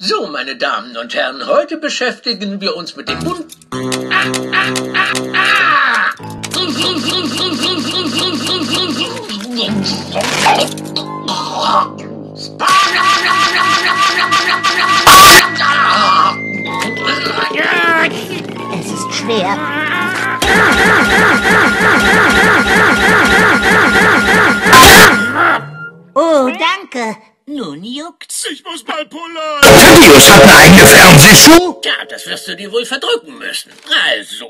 So, meine Damen und Herren, heute beschäftigen wir uns mit dem Bund. Es ist schwer. Oh, danke. Nun juckt's. Ich muss mal pullern. Thaddeus hat eine eigene Fernsehshow? Tja, das wirst du dir wohl verdrücken müssen. Also.